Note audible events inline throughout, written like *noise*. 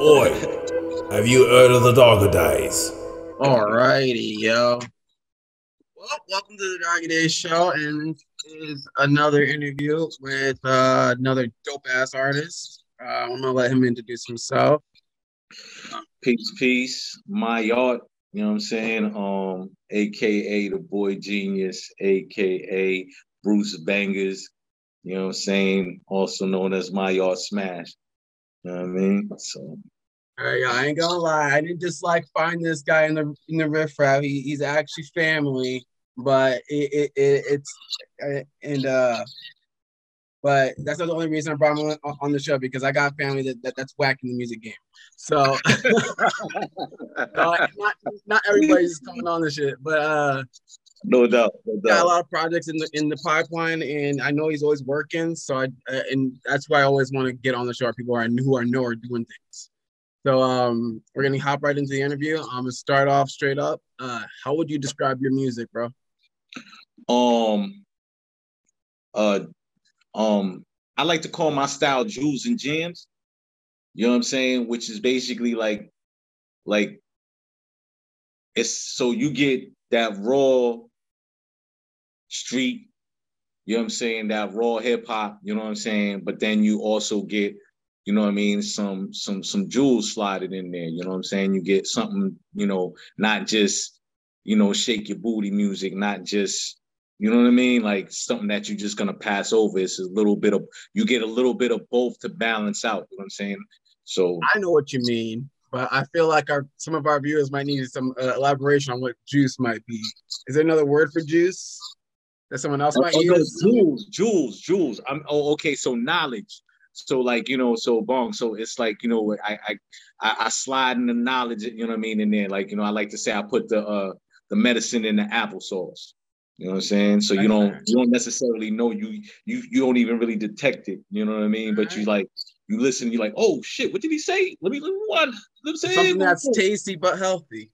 Oi, have you heard of the DaggaDaze? Alrighty, yo. Well, welcome to the DaggaDaze show, and is another interview with uh, another dope ass artist. Uh, I'm gonna let him introduce himself. Peace, peace. MyArt, you know what I'm saying? Um, aka the boy genius, aka Bruce Bangers, you know what I'm saying? Also known as MyArt Smash. You know what I mean? So Alright, yo, I ain't gonna lie, I didn't just like find this guy in the in the riffraff. He, he's actually family, but it, it, it it's uh, and uh, but that's not the only reason I brought him on, on the show because I got family that, that that's whacking the music game. So not, *laughs* *laughs* not not everybody's coming on the shit, but uh, no doubt, no got a lot of projects in the in the pipeline, and I know he's always working. So I uh, and that's why I always want to get on the show. People who I who I know are doing things. So um, we're gonna hop right into the interview. I'm gonna start off straight up. Uh, how would you describe your music, bro? Um uh um I like to call my style jewels and gems. You know what I'm saying? Which is basically like like it's so you get that raw street, you know what I'm saying, that raw hip hop, you know what I'm saying? But then you also get, you know what I mean, some some some jewels slided in there, you know what I'm saying? You get something, you know, not just, you know, shake your booty music, not just you know what I mean? Like something that you're just gonna pass over. It's a little bit of you get a little bit of both to balance out. You know what I'm saying? So I know what you mean, but I feel like our some of our viewers might need some uh, elaboration on what juice might be. Is there another word for juice that someone else might Oh, no, use? jewels, jewels, jewels. I'm oh okay. So knowledge. So like you know, so bong. So it's like you know, I I I, I slide in the knowledge. You know what I mean? In there, like you know, I like to say I put the uh the medicine in the applesauce. You know what I'm saying? So you don't you don't necessarily know you you you don't even really detect it. You know what I mean? But you like you listen. You're like, oh shit, what did he say? Let me let me what? Let me say Something that's tasty but healthy.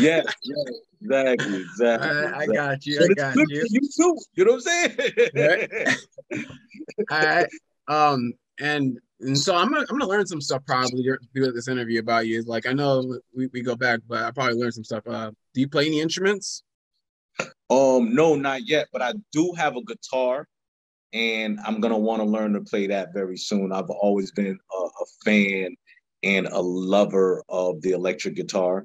yeah, yeah, exactly, exactly. I, I got you. I got you. you too. You know what I'm saying? *laughs* All right. Um, and and so I'm gonna I'm gonna learn some stuff probably through this interview about you. Is like I know we, we go back, but I probably learned some stuff. Uh, do you play any instruments? Um, no, not yet, but I do have a guitar, and I'm gonna want to learn to play that very soon. I've always been a, a fan and a lover of the electric guitar,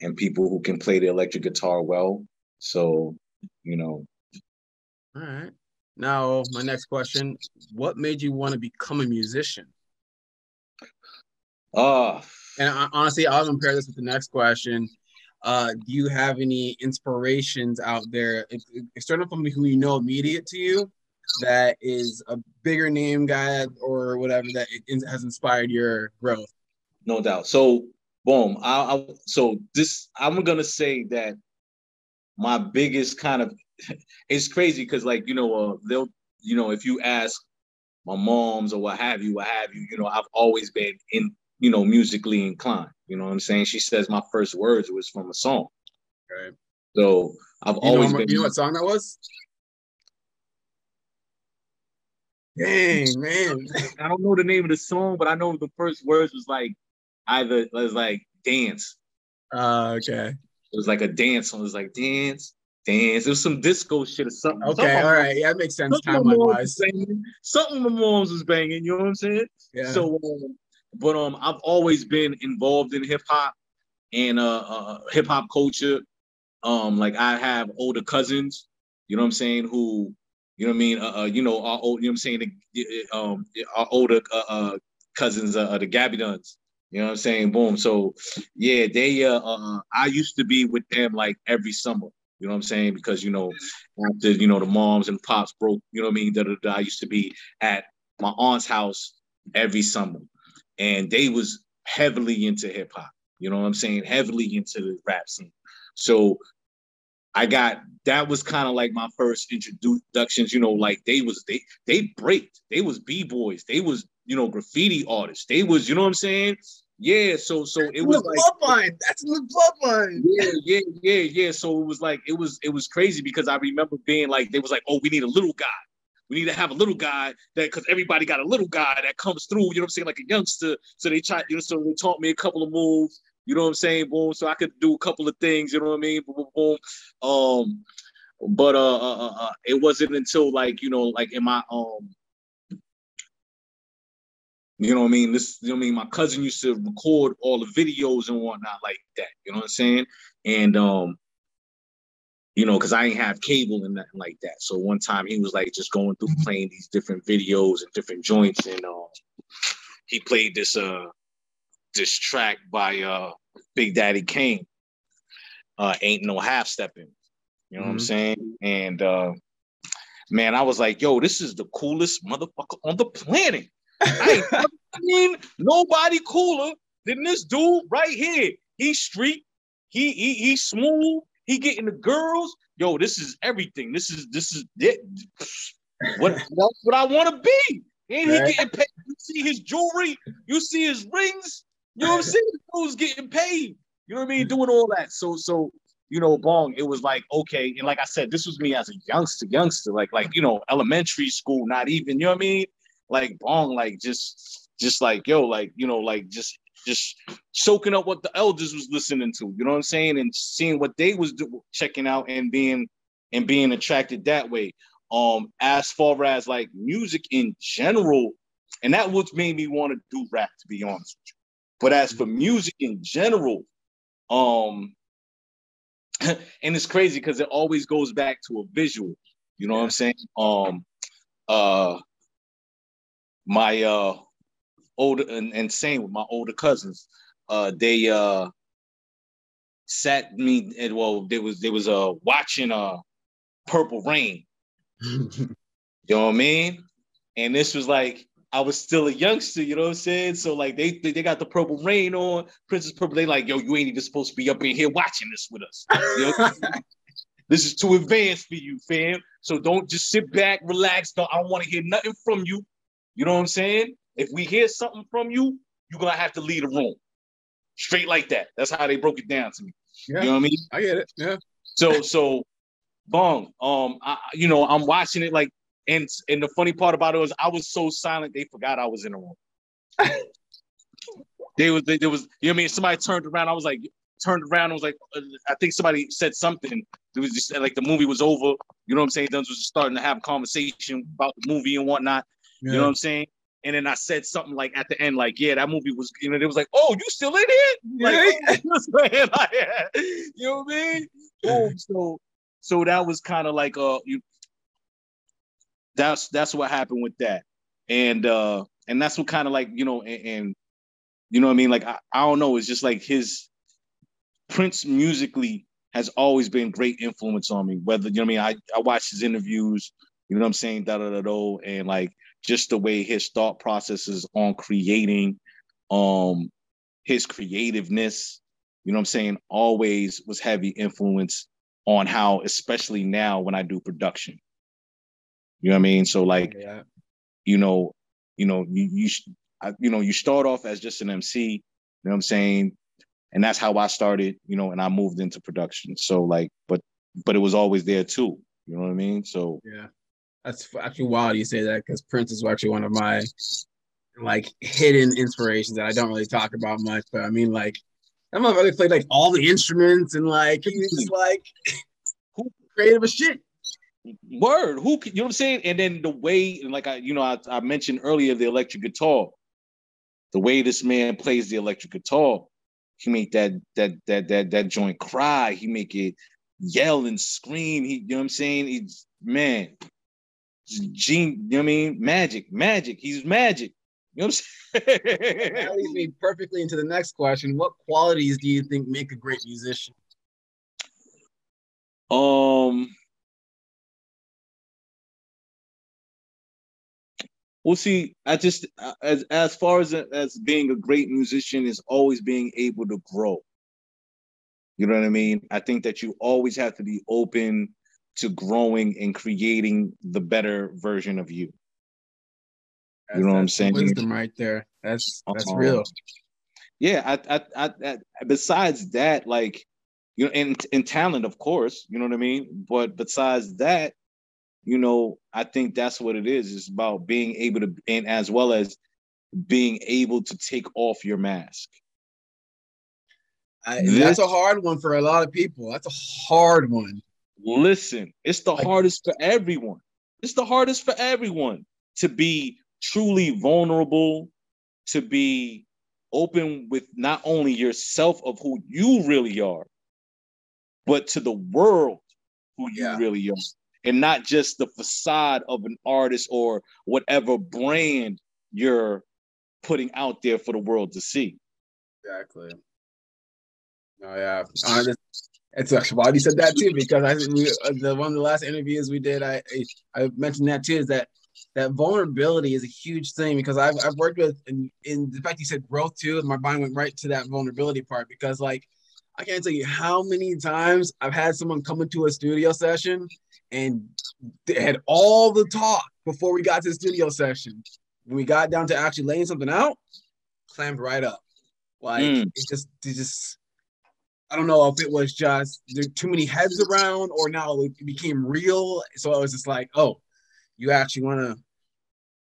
and people who can play the electric guitar well. So, you know, All right. Now my next question: What made you want to become a musician? uh And I, honestly, I'll compare this with the next question. Uh, do you have any inspirations out there, external from who you know immediate to you, that is a bigger name guy or whatever that has inspired your growth? no doubt. So, boom. I, I so this I'm gonna say that my biggest kind of *laughs* it's crazy because like you know uh, they'll you know if you ask my moms or what have you, what have you, you know I've always been in you know musically inclined. You know what I'm saying? She says my first words was from a song. Right. So I've You always what- been. you know what song that was? Dang, *laughs* man. I don't know the name of the song, but I know the first words was like either was like dance. Uh, okay. It was like a dance song. It was like dance, dance. It was some disco shit or something. Okay, Something- all right. Yeah, that makes sense Something timeline my moms wise. was banging. Something my moms was banging. You know what I'm saying? Yeah. So, um, but um, I've always been involved in hip hop and uh, uh hip hop culture. Um, like I have older cousins. You know what I'm saying? Who, you know what I mean? Uh, uh you know, our old, you know what I'm saying? The, um, our older uh, uh cousins, uh, the Gabby Duns. You know what I'm saying? Boom. So, yeah, they. Uh, uh, I used to be with them like every summer. You know what I'm saying? Because you know, after you know the moms and pops broke, you know what I mean. Da, da, da, I used to be at my aunt's house every summer, and they was heavily into hip hop. You know what I'm saying? Heavily into the rap scene. So I got that was kind of like my first introductions. You know, like they was they they breaked. They was b boys. They was you know graffiti artists. They was you know what I'm saying? Yeah. So so it was like bloodline. That's the bloodline. yeah, yeah, yeah, yeah. So it was like it was it was crazy because I remember being like they was like, oh, we need a little guy. We need to have a little guy that because everybody got a little guy that comes through, you know what I'm saying, like a youngster. So they try, you know, so they taught me a couple of moves, you know what I'm saying, boom. So I could do a couple of things, you know what I mean? Boom, boom. Um, but uh, uh, uh, uh it wasn't until like, you know, like in my um you know what I mean? This, you know what I mean? My cousin used to record all the videos and whatnot like that. You know what I'm saying? And um, you know, because I ain't have cable and nothing like that. So one time he was like just going through playing these different videos and different joints, and uh, he played this uh this track by uh Big Daddy Kane. Uh, ain't no half stepping. You know mm-hmm. what I'm mm-hmm. saying? And uh, man, I was like, yo, this is the coolest motherfucker on the planet. I mean *laughs* nobody cooler than this dude right here. He's street. He he he's smooth. He getting the girls. Yo, this is everything. This is this is it. What what I want to be. And right. he getting paid. You see his jewelry. You see his rings. You know what I'm saying? Dude's getting paid. You know what I mean? Doing all that. So so you know, bong. It was like okay, and like I said, this was me as a youngster, youngster, like like you know, elementary school. Not even. You know what I mean? like bong, like just just like yo, like you know, like just just soaking up what the elders was listening to, you know what I'm saying, and seeing what they was do- checking out and being and being attracted that way. Um, as far as like music in general, and that what made me want to do rap, to be honest with you. But as for music in general, um, *laughs* and it's crazy because it always goes back to a visual. You know what I'm saying? Um, uh, my uh older and, and same with my older cousins. Uh they uh sat me and well there was there was uh watching uh Purple Rain. *laughs* you know what I mean? And this was like I was still a youngster, you know what I'm saying? So like they they, they got the purple rain on, Princess Purple. They like, yo, you ain't even supposed to be up in here watching this with us. You know? *laughs* this is too advanced for you, fam. So don't just sit back, relax. Don't, I don't want to hear nothing from you. You know what I'm saying? If we hear something from you, you're gonna have to leave the room. Straight like that. That's how they broke it down to me. Yeah, you know what I mean? I get it. Yeah. So so bong. Um, I, you know, I'm watching it like, and and the funny part about it was I was so silent they forgot I was in the room. *laughs* they was they, there was you know what I mean. Somebody turned around. I was like turned around. I was like, uh, I think somebody said something. It was just like the movie was over. You know what I'm saying? Then was starting to have a conversation about the movie and whatnot. Yeah. You know what I'm saying? And then I said something like at the end, like, yeah, that movie was, you know, it was like, oh, you still in here? Like, oh, *laughs* *laughs* like, you know what I mean? Boom. So, so that was kind of like, uh, you, that's that's what happened with that, and uh, and that's what kind of like, you know, and, and you know what I mean? Like, I, I don't know, it's just like his Prince musically has always been great influence on me. Whether you know what I mean, I I watch his interviews, you know what I'm saying, da da da da, and like just the way his thought processes on creating um his creativeness you know what i'm saying? Always was heavy influence on how especially now when i do production you know what i mean so like yeah. you know you know you you, I, you know you start off as just an mc you know what i'm saying and that's how i started you know and i moved into production so like but but it was always there too you know what i mean so yeah that's actually wild you say that because Prince is actually one of my like hidden inspirations that I don't really talk about much. But I mean, like, that motherfucker played like all the instruments and like he was like who *laughs* creative as shit. Word, who you know what I'm saying? And then the way, like I, you know, I, I mentioned earlier the electric guitar, the way this man plays the electric guitar, he make that that that that that joint cry. He make it yell and scream. He, you know what I'm saying? He's man, gene, you know what I mean? Magic, magic. He's magic. You know what I'm saying? that leads me perfectly into the next question. What qualities do you think make a great musician? Um Well, see, I just as as far as as being a great musician is always being able to grow. You know what I mean? I think that you always have to be open to growing and creating the better version of you. That's, you know what I'm saying? Wisdom right there. That's that's uh-huh. real. Yeah, I, I, I, I, besides that, like, you know, and, and talent, of course, you know what I mean. But besides that, you know, I think that's what it is. It's about being able to, and as well as being able to take off your mask. I, that's a hard one for a lot of people. That's a hard one. Listen, it's the like, hardest for everyone. It's the hardest for everyone to be truly vulnerable, to be open with not only yourself of who you really are, but to the world who yeah. you really are. And not just the facade of an artist or whatever brand you're putting out there for the world to see. Exactly. Oh yeah, it's why you said that too because I we, uh, the one of the last interviews we did I I mentioned that too is that that vulnerability is a huge thing because I've I've worked with and in the fact you said growth too my mind went right to that vulnerability part because like I can't tell you how many times I've had someone come into a studio session and they had all the talk before we got to the studio session. When we got down to actually laying something out, clammed right up. Like mm. it just it just I don't know if it was just there too many heads around or now it became real. So I was just like, oh, you actually want to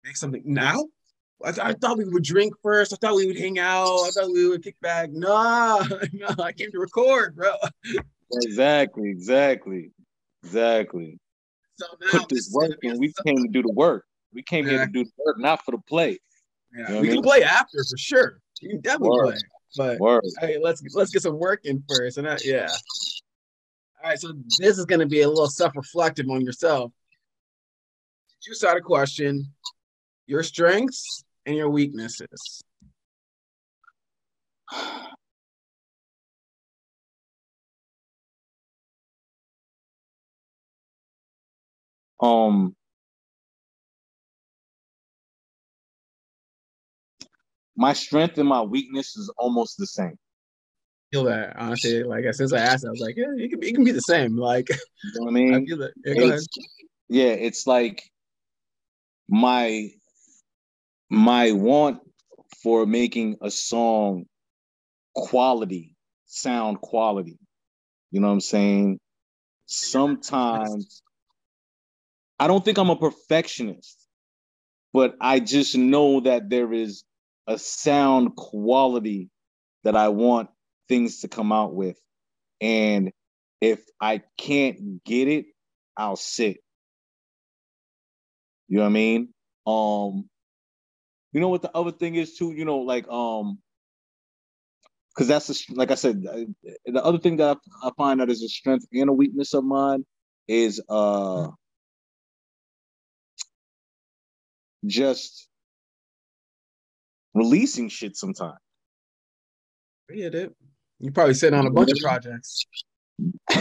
make something now? I, th- I, thought we would drink first. I thought we would hang out. I thought we would kick back. Nah, *laughs* no, I came to record, bro. Exactly, exactly, exactly. So Put this work in. We came to do the work. We came yeah. here to do the work, not for the play. Yeah, you know we can mean? play after for sure. You can definitely play. But Word. hey, let's let's get some work in first. And I, yeah. All right, so this is going to be a little self-reflective on yourself. You start a question: your strengths and your weaknesses. *sighs* *sighs* Um, my strength and my weakness is almost the same. Feel that honestly, like since I asked, I was like, yeah, it can, be, it can be the same. Like, you know what I mean, *laughs* I. Yeah, yeah, it's like my my want for making a song quality, sound quality. You know what I'm saying? Sometimes I don't think I'm a perfectionist, but I just know that there is a sound quality that I want things to come out with. And if I can't get it, I'll sit. You know what I mean? Um, you know what the other thing is too, you know, like um because that's a, like I said, the other thing that I, I find that is a strength and a weakness of mine is uh just releasing shit sometimes. Yeah, dude. You probably sitting on a bunch of projects. *laughs*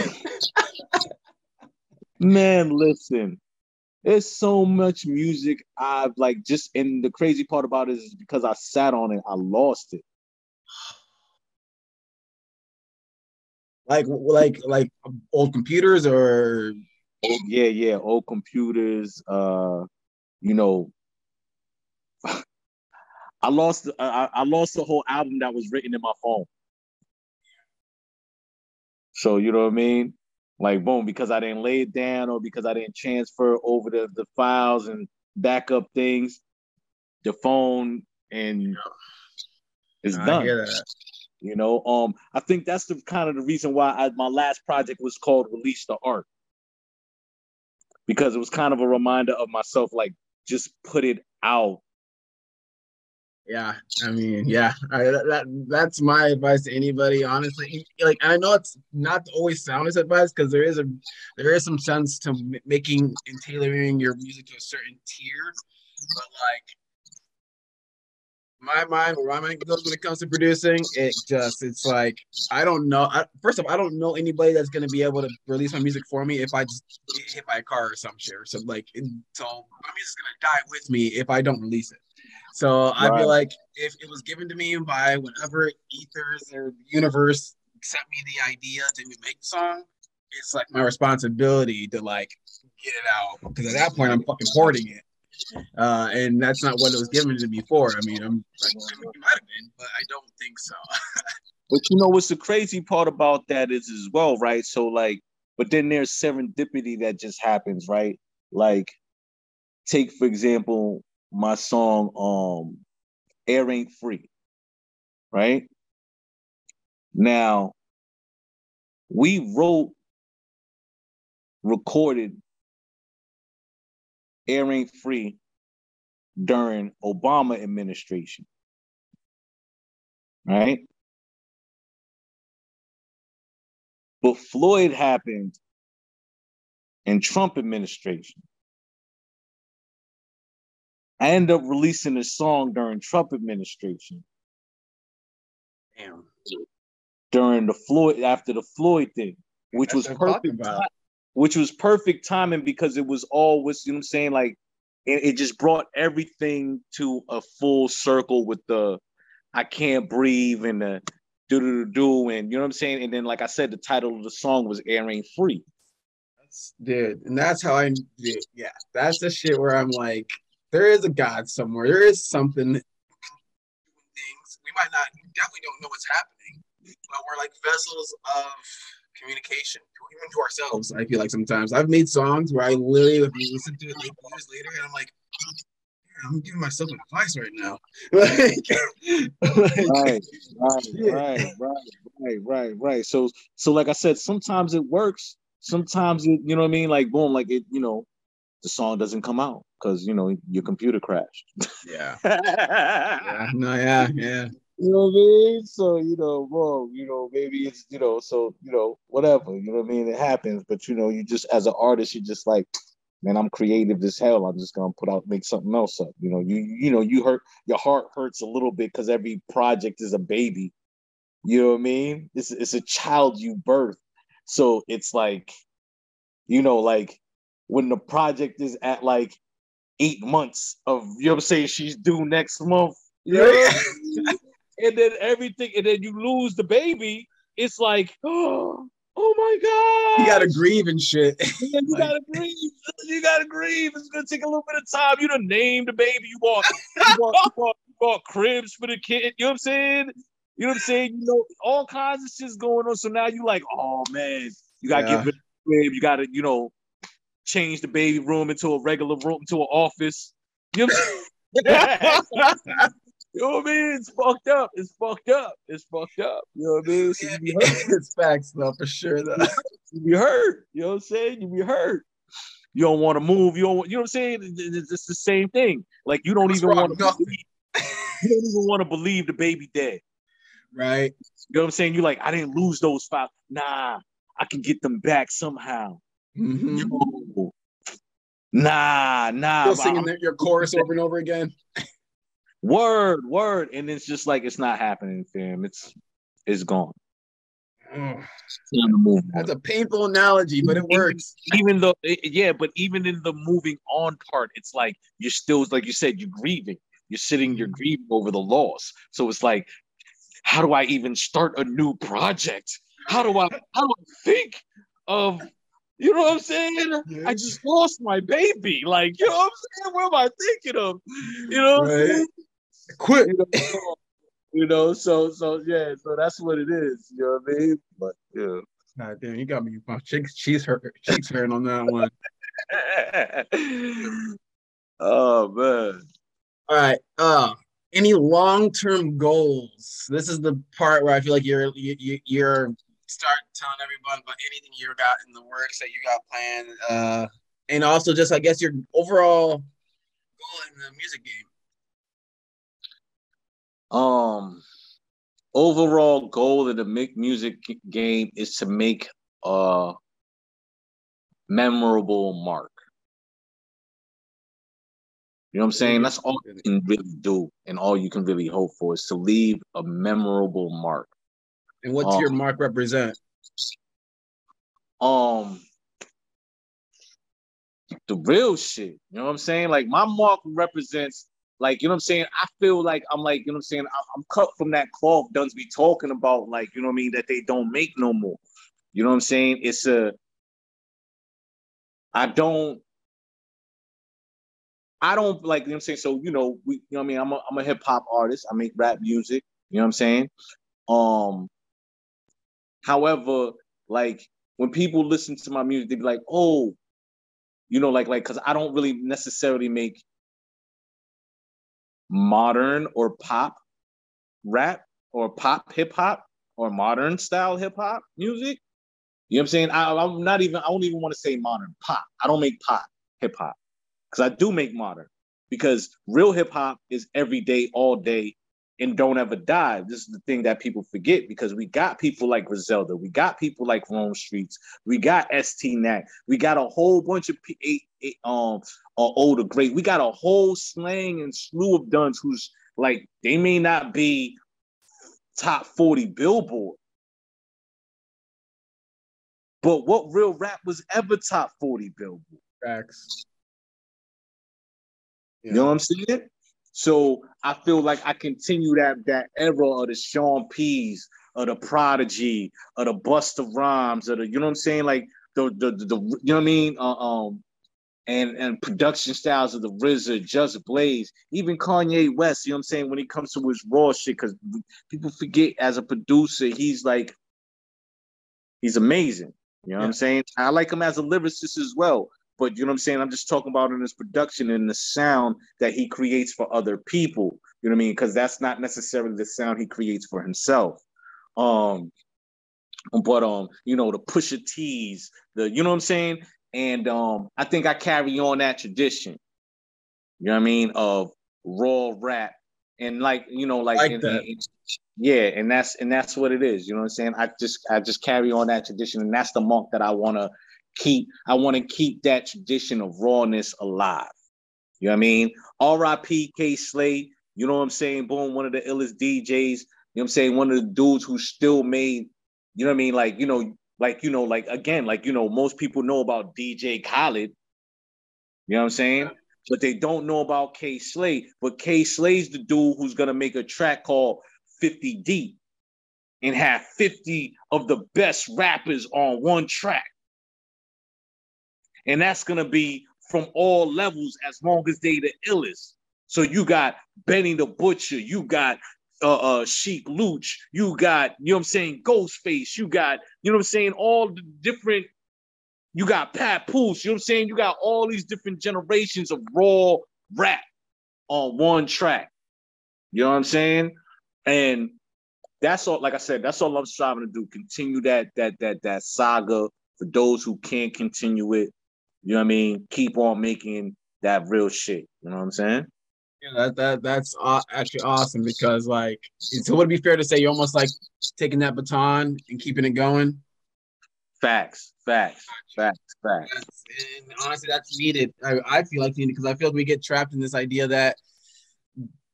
Man, listen. There's so much music I've like just and the crazy part about it is because I sat on it, I lost it. Like like like old computers or yeah, yeah, old computers, uh, you know, I lost I, I lost the whole album that was written in my phone. So you know what I mean? Like boom, because I didn't lay it down or because I didn't transfer over the, the files and backup things, the phone and it's done. You know, um, I think that's the kind of the reason why I, my last project was called Release the Art. Because it was kind of a reminder of myself, like just put it out yeah, I mean, yeah, I, that that's my advice to anybody. Honestly, like I know it's not always soundest advice because there is a there is some sense to making and tailoring your music to a certain tier, but like my mind, where my mind goes when it comes to producing, it just it's like I don't know. I, first of all, I don't know anybody that's gonna be able to release my music for me if I just get hit by a car or some shit or something. Like, so my music's gonna die with me if I don't release it. So right. I feel like if it was given to me by whatever ethers or universe sent me the idea to make the song, it's like my responsibility to like get it out because at that point I'm fucking hoarding it. Uh, and that's not what it was given to me for. I mean, I'm like, it might have been, but I don't think so. *laughs* but you know what's the crazy part about that is as well, right? So like, but then there's serendipity that just happens, right? like take for example my song um Air Ain't Free. Right? Now we wrote recorded Air Ain't Free during Obama administration. Right? But Floyd happened in Trump administration. I end up releasing a song during Trump administration. Damn. During the Floyd after the Floyd thing, which That's was what I'm talking perfect. about. ti- which was perfect timing because it was all was you know what I'm saying like it, it just brought everything to a full circle with the I can't breathe and the do do do do and you know what I'm saying and then like I said the title of the song was Air Ain't Free. That's, dude, and that's how I. Dude, yeah, that's the shit where I'm like, there is a God somewhere. There is something. Things we might not, we definitely don't know what's happening, but we're like vessels of communication, even to ourselves. I feel like sometimes I've made songs where I literally have listened to it like years later, and I'm like, I'm giving myself advice right now. *laughs* Like, Right, *laughs* right, Yeah. right, right, right, right, right. So so like I said, sometimes it works, sometimes it, you know what I mean? Like boom, like it, you know, the song doesn't come out because you know your computer crashed. yeah, you *laughs* yeah, no, yeah, yeah. know what I mean? So, you know, whoa, you know, maybe it's, you know, so, you know, whatever, you know what I mean? It happens, but you know, you just as an artist, you just like, man, I'm creative as hell. I'm just gonna put out, make something else up. You know, you you know, you hurt your heart hurts a little bit because every project is a baby. You know what I mean? It's it's a child you birth. So it's like, you know, like when the project is at like eight months of you know what I'm saying, she's due next month. You know what I mean? *laughs* and then everything, and then you lose the baby. It's like, oh, *gasps* oh my god! You gotta grieve and shit. *laughs* Yeah, you Like- gotta grieve. You gotta grieve. It's gonna take a little bit of time. You done named the baby. You bought, *laughs* you bought, you bought, you bought cribs for the kid. You know what I'm saying? You know what I'm saying? You know, all kinds of shit's going on. So now you like, oh man, you gotta Yeah. get rid of the crib. You gotta, you know, change the baby room into a regular room, into an office. You know what? *laughs* You know what I mean? It's fucked up. It's fucked up. It's fucked up. You know what I mean? So you be hurt. *laughs* it's facts though, for sure. Though. You be hurt. You know what I'm saying? You be hurt. You don't want to move. You don't. want- You know what I'm saying? It's, it's the same thing. Like you don't even want to. Believe, you don't even want to believe the baby dead. Right? You know what I'm saying? You're like I didn't lose those five. Nah, I can get them back somehow. Mm-hmm. Yo. Nah, nah. Still singing your chorus over and over again. word, word, and it's just like it's not happening, fam. It's it's gone. Oh, that's a painful analogy, but it works. even though eh, eh, yeah but even in the moving on part it's like you're still like you said you're grieving you're sitting you're mm-hmm. grieving over the loss so it's like how do i even start a new project how do i how do i think of you know what i'm saying i just lost my baby like you know what i'm saying what am i thinking of you know what I'm saying? Quit. you know, you know so so yeah so that's what it is you know what i mean but yeah God damn, you got me. My cheeks, cheeks hurt. Cheeks hurting on that one. *laughs* oh man All right. Uh, any long-term goals? This is the part where I feel like you're you, you, you're start telling everyone about anything you got in the works that you got planned. Uh, and also just I guess your overall goal in the music game. um overall goal of the make music game is to make a memorable mark you know what i'm saying that's all you can really do and all you can really hope for is to leave a memorable mark And what's Oh. your mark represent? um the real shit. You know what I'm saying? Like my mark represents like you know what I'm saying? I feel like I'm like, you know what I'm saying? I'm, I'm cut from that cloth Duns be talking about, like, you know what I mean, that they don't make no more. You know what I'm saying? It's a I don't I don't like you know what I'm saying. So, you know, we you know what I mean, I'm a I'm a hip hop artist. I make rap music, you know what I'm saying? Um however, like when people listen to my music, they be like, oh, you know, like like because I don't really necessarily make modern or pop rap or pop hip hop or modern style hip hop music. You know what I'm saying? I, I'm not even. I don't even want to say modern pop. I don't make pop hip hop because I do make modern because real hip hop is every day, all day, and don't ever die. This is the thing that people forget because we got people like Griselda, we got people like Rome Streetz, we got Estee Nack, we got a whole bunch of eight, eight, um uh, older great. We got a whole slang and slew of duns who's like they may not be top 40 billboard. But what real rap was ever top 40 billboard? Facts. You know what I'm saying? So I feel like I continue that that era of the Sean P's, of the Prodigy, of the Busta Rhymes, of the you know what I'm saying, like the the, the, the you know what I mean, uh, um, and and production styles of the RZA, Just Blaze, even Kanye West. You know what I'm saying when it comes to his raw shit, because people forget as a producer, he's like he's amazing. You know yeah. what I'm saying? I like him as a lyricist as well. But you know what I'm saying? I'm just talking about in his production and the sound that he creates for other people. You know what I mean? Because that's not necessarily the sound he creates for himself. Um, but um, you know, the Pusha T's, the you know what I'm saying? And um, I think I carry on that tradition. You know what I mean? Of raw rap. And like, you know, like, like and, and, yeah, and that's and that's what it is. You know what I'm saying? I just I just carry on that tradition, and that's the monk that I want to keep, I want to keep that tradition of rawness alive. You know what I mean? R.I.P. Kay Slay, you know what I'm saying? Boom, one of the illest DJs, you know what I'm saying? One of the dudes who still made, you know what I mean? Like, you know, like, you know, like again, like, you know, most people know about DJ Khaled. You know what I'm saying? But they don't know about Kay Slay. But Kay Slay's the dude who's gonna make a track called 50 Deep and have 50 of the best rappers on one track. And that's gonna be from all levels as long as they the illest. So you got Benny the Butcher, you got uh, uh Sheek Louch, you got, you know what I'm saying, Ghostface, you got, you know what I'm saying, all the different, you got Papoose, you know what I'm saying? You got all these different generations of raw rap on one track. You know what I'm saying? And that's all, like I said, that's all I'm striving to do. Continue that that that that saga for those who can't continue it. You know what I mean? Keep on making that real shit. You know what I'm saying? Yeah, that that that's actually awesome because like, so would it be fair to say you're almost like taking that baton and keeping it going? Facts, facts, facts, facts. And honestly, that's needed. I, I feel like needed because I feel like we get trapped in this idea that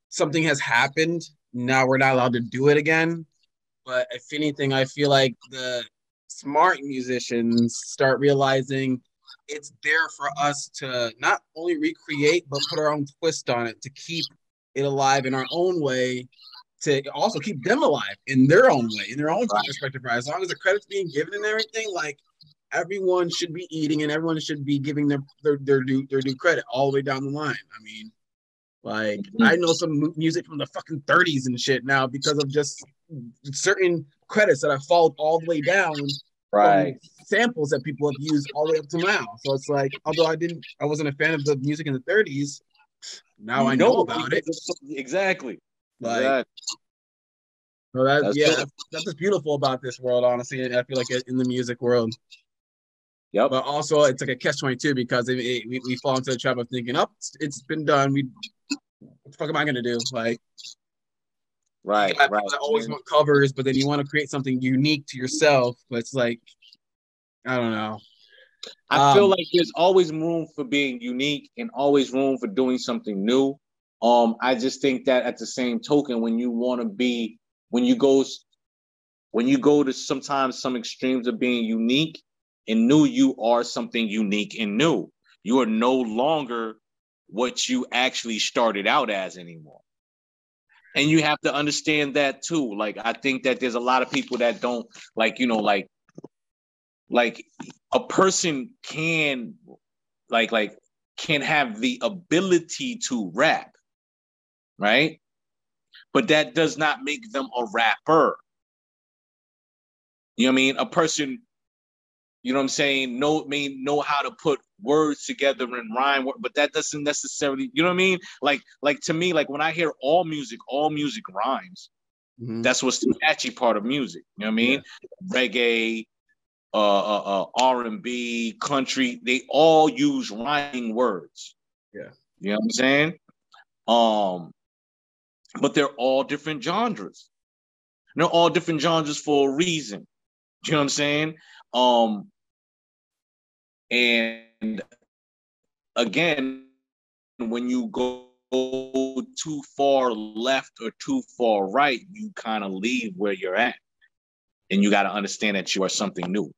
something has happened. Now we're not allowed to do it again. But if anything, I feel like the smart musicians start realizing it's there for us to not only recreate but put our own twist on it to keep it alive in our own way to also keep them alive in their own way in their own perspective right? As long as the credit's being given and everything like everyone should be eating and everyone should be giving their their their due their due credit all the way down the line. I mean like mm-hmm. i know some music from the fucking 30s and shit now because of just certain credits that i followed all the way down right samples that people have used all the way up to now. So it's like, although I didn't, I wasn't a fan of the music in the 30s. Now you I know, know about it. Exactly. Like, exactly. So that, that's yeah, that's, that's what's beautiful about this world, honestly. I feel like in the music world. Yep. But also, it's like a catch twenty two because it, it, we, we fall into the trap of thinking, "Up, oh, it's, it's been done. We, what the fuck am I gonna do?" Like, right, right. I always want covers, but then you want to create something unique to yourself. But it's like I don't know. I um, feel like there's always room for being unique and always room for doing something new. Um, I just think that at the same token, when you want to be, when you go, when you go to sometimes some extremes of being unique and new, you are something unique and new. You are no longer what you actually started out as anymore. And you have to understand that too. Like I think that there's a lot of people that don't like, you know, like like a person can like like can have the ability to rap right but that does not make them a rapper you know what i mean a person you know what I'm saying, know mean know how to put words together and rhyme, but that doesn't necessarily, you know what I mean? Like, like to me, like when I hear all music, all music rhymes. Mm-hmm. That's what's the catchy part of music. You know what I mean? Yeah. Reggae, uh, uh, uh, R&B, country, they all use rhyming words. Yeah. You know what I'm saying? Um, but they're all different genres. They're all different genres for a reason. you know what I'm saying? Um, and again, when you go too far left or too far right, you kind of leave where you're at. And you got to understand that you are something new.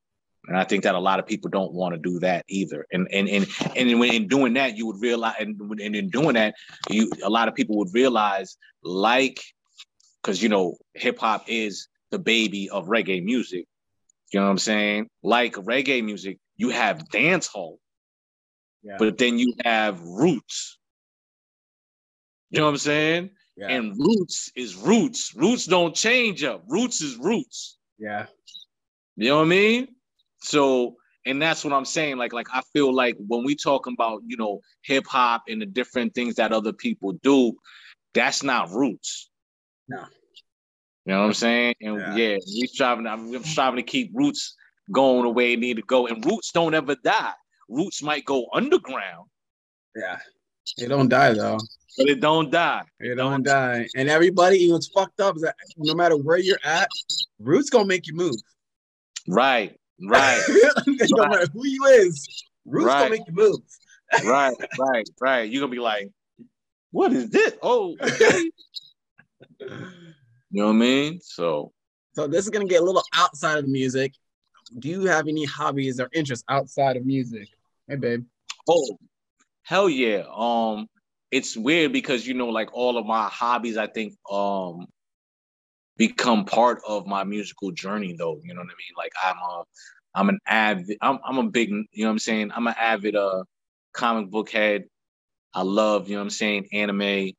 And I think that a lot of people don't want to do that either. And and and and when in doing that, you would realize, and, and in doing that, you a lot of people would realize, like, because you know, hip hop is the baby of reggae music. You know what I'm saying? Like reggae music, you have dance hall, yeah. but then you have roots. You know what I'm saying? Yeah. And roots is roots. Roots don't change up. Roots is roots. Yeah. You know what I mean? So, and that's what I'm saying. Like, like I feel like when we talking about, you know, hip hop and the different things that other people do, that's not roots. No. You know what I'm saying? And yeah, yeah we striving. I'm striving to keep roots going the way it need to go. And roots don't ever die. Roots might go underground. Yeah. It don't die though. But it don't die. It, don't, don't die. And everybody, even fucked up is that no matter where you're at, roots gonna make you move. Right. Right. *laughs* no right. matter who you is, roots right. gonna make you move. *laughs* right, right, right. You're gonna be like, what is this? Oh, okay. *laughs* you know what I mean? So so this is gonna get a little outside of the music. Do you have any hobbies or interests outside of music? Hey babe. Oh, hell yeah. Um, it's weird because you know, like all of my hobbies, I think um become part of my musical journey though. You know what I mean? Like I'm a I'm an avid I'm I'm a big, you know what I'm saying? I'm an avid uh comic book head. I love, you know what I'm saying, anime.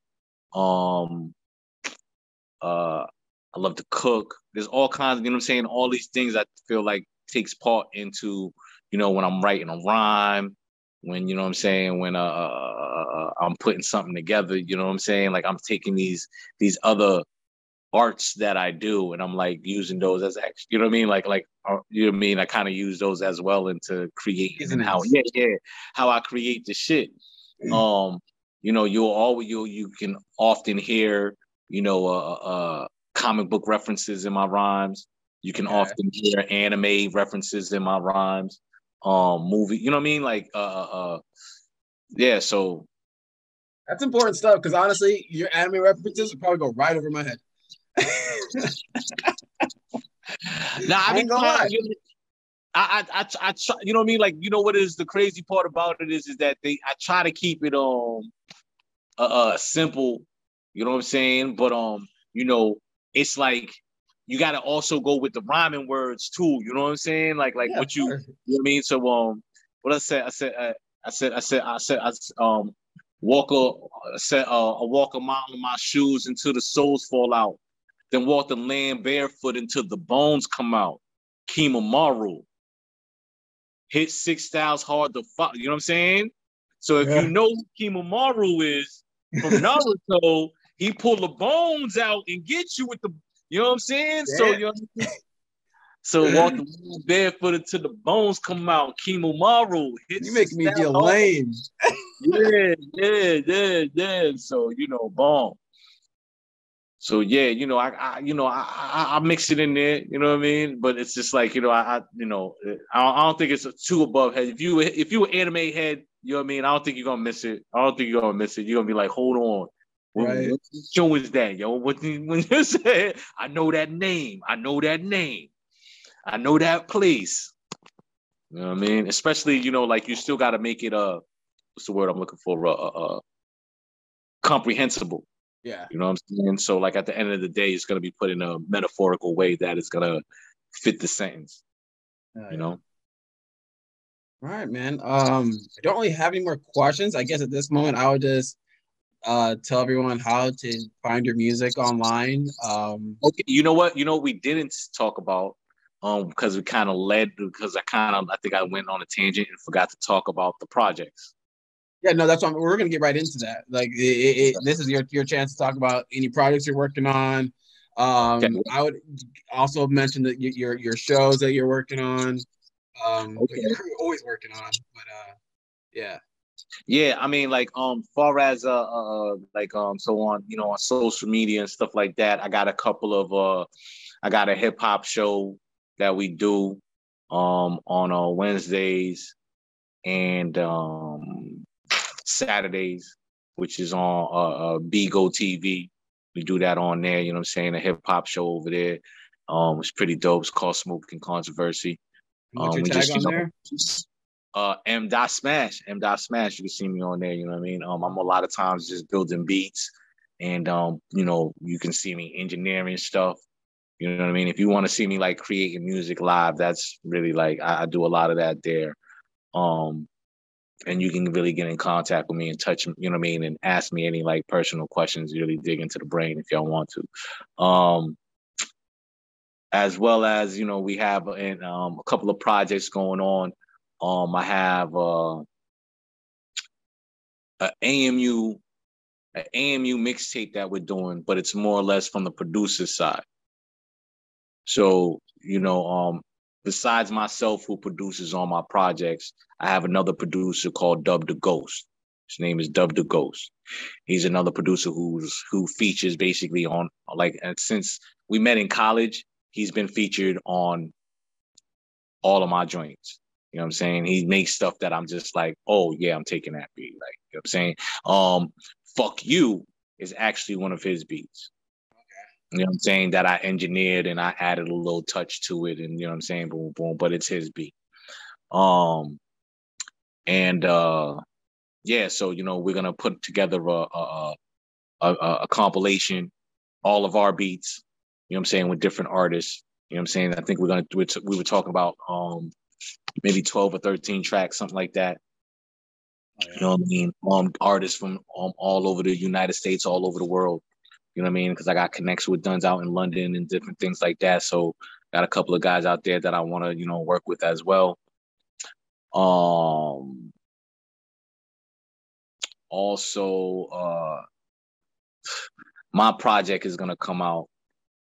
Um uh I love to cook. There's all kinds, you know what I'm saying? All these things I feel like takes part into, you know, when I'm writing a rhyme, when you know what I'm saying, when uh, uh, uh, I'm putting something together, you know what I'm saying? Like I'm taking these these other arts that I do, and I'm like using those as actually, you know what I mean? Like, like uh, you know what I mean? I kind of use those as well into creating and how, yeah, yeah, how I create the shit. Mm-hmm. Um, you know, you'll always you you can often hear, you know, uh, uh, comic book references in my rhymes. You can yeah. often hear anime references in my rhymes. Um, movie, you know what I mean? Like, uh, uh, uh yeah. So that's important stuff because honestly, your anime references would probably go right over my head now I mean, I, I, I, I, try, you know what I mean? Like, you know what is the crazy part about it is, is that they, I try to keep it um, uh, uh, simple. You know what I'm saying? But um, you know, it's like you got to also go with the rhyming words too. You know what I'm saying? Like, like yeah, what you, you know what I mean? So um, what I said, I said, uh, I said, I said, I said, I um, walk a, said, uh, I walk a mile in my shoes until the soles fall out then walk the land barefoot until the bones come out. Kimimaru. Hit six styles hard to fuck. You know what I'm saying? So if yeah. you know who Kimimaru is from *laughs* Naruto, he pull the bones out and get you with the. You know what I'm saying? Yeah. So you know what I'm saying? So walk the land barefoot until the bones come out. Kimimaru. You make me feel lame. yeah, yeah, yeah, yeah. So you know, bomb. So yeah, you know, I, I you know, I, I, I mix it in there. You know what I mean? But it's just like you know, I, I you know, I, I don't think it's too above head. If you if you anime head, you know what I mean. I don't think you're gonna miss it. I don't think you're gonna miss it. You're gonna be like, hold on. Right. what show is that, yo? What when you *laughs* say I know that name, I know that name, I know that place. You know what I mean? Especially, you know, like you still got to make it uh, what's the word I'm looking for? Uh, uh, uh comprehensible. Yeah. You know what I'm saying? So like at the end of the day, it's gonna be put in a metaphorical way that is gonna fit the sentence. Oh, you know? All right, man. Um, I don't really have any more questions. I guess at this moment I would just uh tell everyone how to find your music online. Um okay, you know what? You know what we didn't talk about um, because we kind of led because I kind of I think I went on a tangent and forgot to talk about the projects. Yeah, no, that's what I'm, we're gonna get right into that. Like, it, it, this is your your chance to talk about any projects you're working on. Um, okay. I would also mention that your your shows that you're working on. Um, okay. you're always working on, but uh, yeah. Yeah, I mean, like, um, far as uh, uh, like, um, so on, you know, on social media and stuff like that, I got a couple of uh, I got a hip hop show that we do, um, on uh Wednesdays and um Saturdays, which is on uh, uh Bigo TV. We do that on there, you know what I'm saying? A hip hop show over there. Um, it's pretty dope. It's called Smoking Controversy. What's um, your tag just, on there? uh M dot smash, M dot smash. You can see me on there, you know what I mean? Um, I'm a lot of times just building beats and um, you know, you can see me engineering stuff. You know what I mean? If you want to see me like creating music live, that's really like I, I do a lot of that there. Um, and you can really get in contact with me and touch, you know what I mean, and ask me any like personal questions, really dig into the brain if y'all want to. Um, as well as, you know, we have in, um, a couple of projects going on. Um, I have uh, a AMU, an AMU mixtape that we're doing, but it's more or less from the producer side. So, you know, um, besides myself who produces all my projects, I have another producer called Dub the Ghost. His name is Dub the Ghost. He's another producer who's who features basically on like since we met in college, he's been featured on all of my joints. You know what I'm saying? He makes stuff that I'm just like, oh yeah, I'm taking that beat. Like, you know what I'm saying? Um, fuck you is actually one of his beats. You know what I'm saying? That I engineered and I added a little touch to it, and you know what I'm saying? Boom, boom. But it's his beat. Um, and uh, yeah. So you know, we're gonna put together a a, a, a compilation, all of our beats. You know what I'm saying with different artists. You know what I'm saying? I think we're gonna do it. We were talking about um maybe 12 or 13 tracks, something like that. Oh, yeah. You know what I mean? Um, artists from um, all over the United States, all over the world. You know what I mean? Because I got connections with Duns out in London and different things like that. So got a couple of guys out there that I want to, you know, work with as well. Um also uh my project is gonna come out.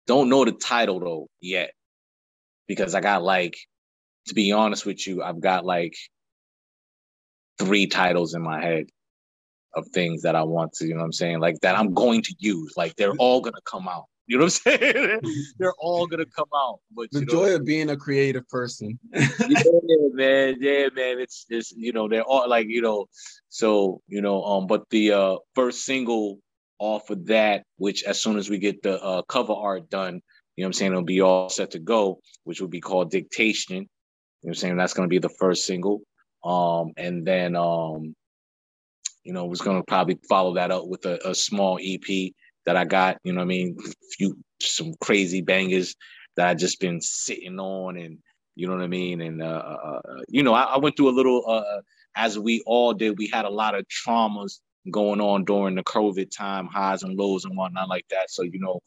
Don't know the title though yet. Because I got like, to be honest with you, I've got like three titles in my head of things that I want to, you know what I'm saying? Like that I'm going to use. Like they're all gonna come out. You know what I'm saying? *laughs* *laughs* they're all gonna come out. But the know, joy of being a creative person. *laughs* yeah, man. Yeah, man. It's it's you know, they're all like, you know, so you know, um, but the uh first single off of that, which as soon as we get the uh cover art done, you know what I'm saying, it'll be all set to go, which will be called Dictation. You know what I'm saying? That's gonna be the first single. Um, and then um you know, was gonna probably follow that up with a, a small EP that I got. You know, I mean, few some crazy bangers that I just been sitting on, and you know what I mean. And uh, uh, uh you know, I, I, went through a little, uh, uh, as we all did. We had a lot of traumas going on during the COVID time, highs and lows and whatnot like that. So you know,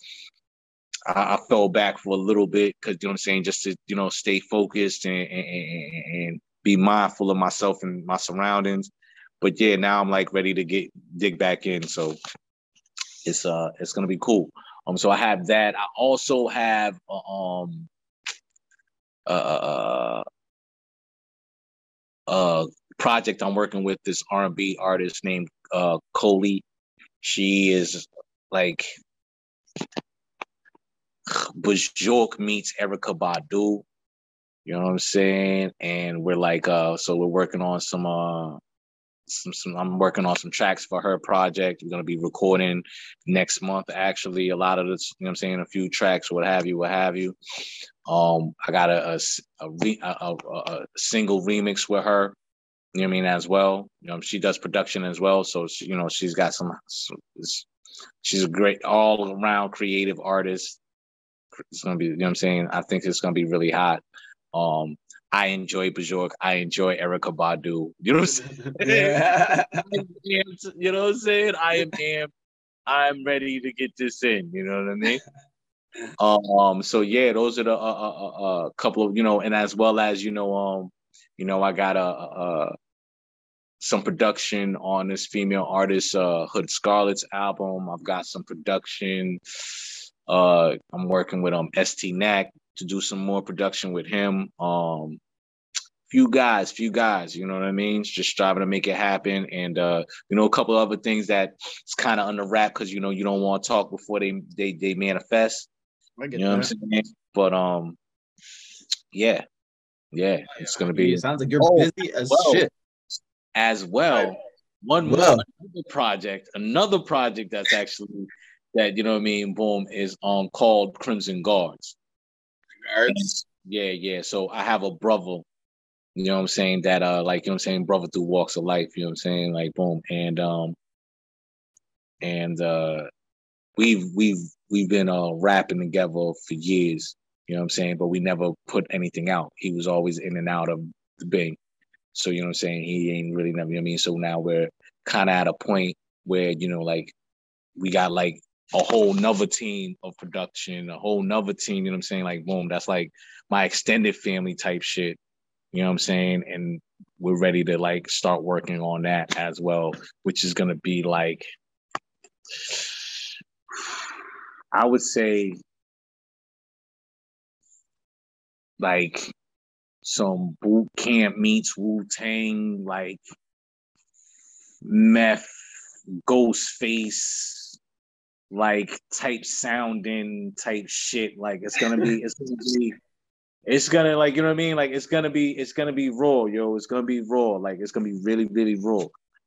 I, I fell back for a little bit because you know what I'm saying, just to you know stay focused and, and, and be mindful of myself and my surroundings but yeah, now I'm like ready to get dig back in. So it's uh it's gonna be cool. Um, so I have that. I also have uh, um uh, uh, uh project I'm working with this R&B artist named uh Coley. She is like Björk meets Erykah Badu. You know what I'm saying? And we're like, uh, so we're working on some uh some, some I'm working on some tracks for her project. We're gonna be recording next month. Actually, a lot of this, you know, I'm saying a few tracks, what have you, what have you. Um, I got a a, a, re, a, a, single remix with her. You know what I mean as well. You know, she does production as well, so she, you know she's got some. some she's a great all around creative artist. It's gonna be, you know what I'm saying. I think it's gonna be really hot. Um, I enjoy Björk. I enjoy Erykah Badu. You know what I'm saying? *laughs* Yeah. *laughs* you know what I'm saying? I *laughs* am I'm ready to get this in. You know what I mean? Um, so yeah, those are the uh, uh, uh, uh, couple of you know, and as well as you know, um, you know, I got a, a some production on this female artist uh Hood Scarlet's album. I've got some production. Uh I'm working with um Estee Nack to do some more production with him. Um few guys, few guys, you know what I mean? Just striving to make it happen. And uh, you know, a couple other things that it's kind of under wrap because you know you don't want to talk before they they they manifest. I get you know that. what I'm saying? But um yeah. Yeah, it's gonna be it sounds like you're oh, busy as well, shit. As well. One well. more another project, another project that's actually that you know what I mean, boom, is um called Crimson Guards. Yeah, yeah. So I have a brother you know what I'm saying? That uh like you know what I'm saying, brother through walks of life, you know what I'm saying? Like boom. And um and uh we've we've we've been uh rapping together for years, you know what I'm saying? But we never put anything out. He was always in and out of the Bing. So you know what I'm saying? He ain't really never, you know what I mean? So now we're kind of at a point where, you know, like we got like a whole nother team of production, a whole nother team, you know what I'm saying? Like boom, that's like my extended family type shit. You know what I'm saying? And we're ready to like start working on that as well, which is gonna be like I would say like some boot camp meets Wu Tang, like meth, Ghostface, like type sounding type shit. Like it's gonna be, it's gonna be it's gonna like you know what I mean. Like it's gonna be it's gonna be raw, yo. It's gonna be raw. Like it's gonna be really really raw.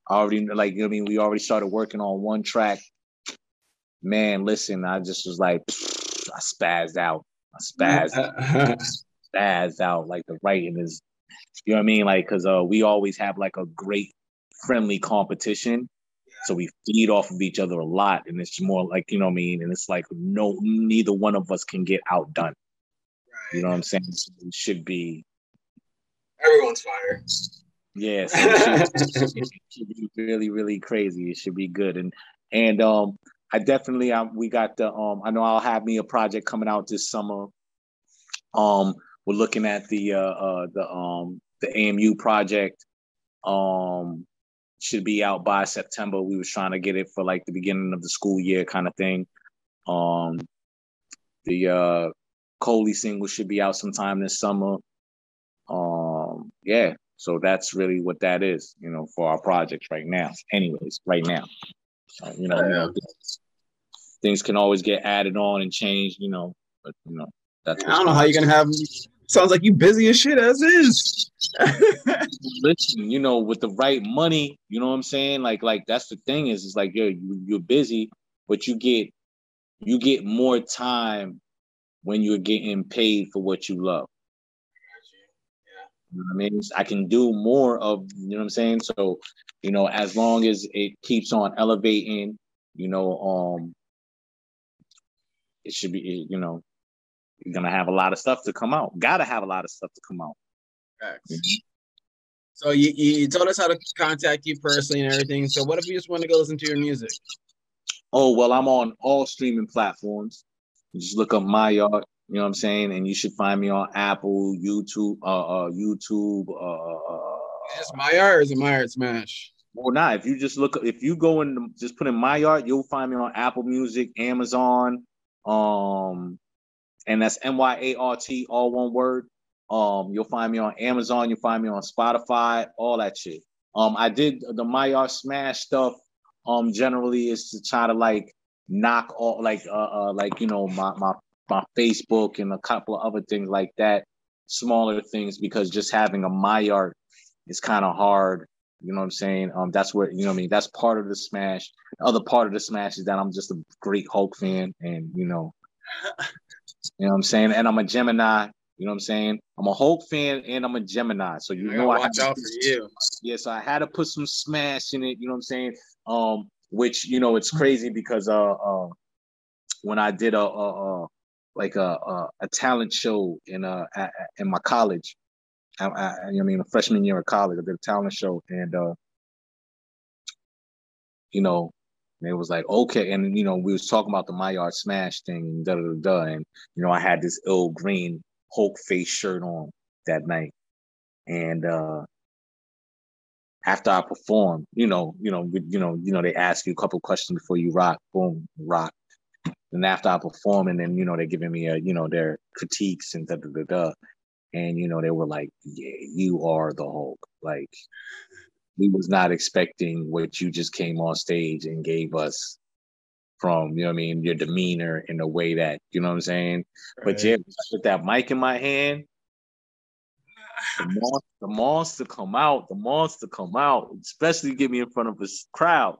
I already like you know what I mean. We already started working on one track. Man, listen, I just was like, I spazzed out. I spazzed, *laughs* spazzed out. Like the writing is, you know what I mean. Like because uh, we always have like a great friendly competition. So we feed off of each other a lot, and it's more like you know what I mean. And it's like no, neither one of us can get outdone. You know what I'm saying? So it should be everyone's fire. Yeah, so it, should, *laughs* it should, be really, really crazy. It should be good. And and um I definitely um we got the um I know I'll have me a project coming out this summer. Um we're looking at the uh uh the um the AMU project. Um should be out by September. We was trying to get it for like the beginning of the school year kind of thing. Um the uh Coley single should be out sometime this summer. Um, yeah, so that's really what that is, you know, for our projects right now. Anyways, right now, uh, you know, you know, things can always get added on and changed, you know, but you know, that's. I don't know how you're gonna have. Sounds like you busy as shit as is. Listen, you know, with the right money, you know what I'm saying? Like, like that's the thing is, it's like, yo, you, you're busy, but you get, you get more time when you're getting paid for what you love. You know I mean, I can do more of, you know what I'm saying? So, you know, as long as it keeps on elevating, you know, um, it should be, you know, you're gonna have a lot of stuff to come out. Gotta have a lot of stuff to come out. Mm-hmm. So you, you told us how to contact you personally and everything. So what if we just want to go listen to your music? Oh well, I'm on all streaming platforms. You just look up MyArt, you know what I'm saying? And you should find me on Apple, YouTube, uh, uh YouTube, uh, uh Is MyArt or is it MyArt smash? Well, not if you just look if you go and just put in MyArt, you'll find me on Apple Music, Amazon, um, and that's M Y A R T, all one word. Um, you'll find me on Amazon, you'll find me on Spotify, all that shit. Um, I did the MyArt Smash stuff. Um, generally is to try to like knock all like uh, uh like you know my my my Facebook and a couple of other things like that, smaller things because just having a MyArt is kind of hard. You know what I'm saying? Um, that's what you know. I mean, that's part of the smash. The other part of the smash is that I'm just a great Hulk fan, and you know, you know what I'm saying. And I'm a Gemini. You know what I'm saying? I'm a Hulk fan and I'm a Gemini. So you I know I watch out for you. Yeah, so I had to put some smash in it. You know what I'm saying? Um, which you know it's crazy because uh, uh when I did a, a, a like a, a, a talent show in uh in my college, I, I, I mean a freshman year of college, I did a talent show and uh you know And it was like, okay. And you know, we was talking about the MyArt Smash thing and da da da. And you know, I had this ill green Hulk face shirt on that night. And uh after I performed, you know, you know, you know, you know, they ask you a couple questions before you rock, boom, rock. And after I perform, and then you know, they're giving me a, you know, their critiques and da da da da. And you know, they were like, Yeah, you are the Hulk. Like we was not expecting what you just came on stage and gave us from, you know I mean, your demeanor in the way that, you know what I'm saying? Right. But yeah, with that mic in my hand, the monster, the monster come out, the monster come out, especially get me in front of a crowd.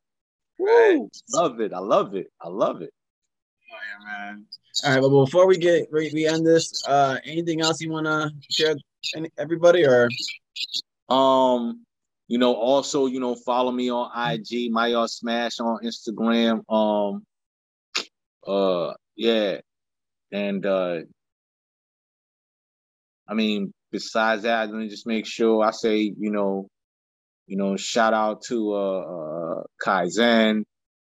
Right. love it. I love it. I love it. Oh yeah, man. All right, but before we get we end this, uh anything else you wanna share any, everybody or um you know, also, you know, follow me on IG, MyArt Smash on Instagram. Um uh yeah. And uh I mean, besides that, let me just make sure I say, you know, you know, shout out to uh, uh Kaizen,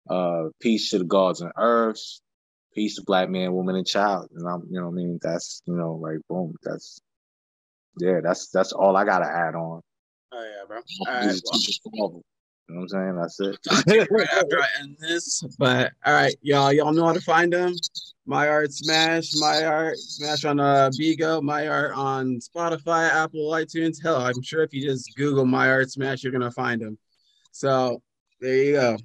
uh, peace to the gods and earths, peace to black man, woman, and child. And I'm, you know, I mean, that's, you know, like boom, that's, yeah, that's that's all I gotta add on. Oh yeah, bro. All right, well. You know what I'm saying? That's it. right after I end this, but all right, y'all, y'all know how to find them. MyArt Smash, MyArt Smash on uh Bigo, art on Spotify, Apple, iTunes. Hell, I'm sure if you just Google MyArt Smash, you're gonna find them. So there you go.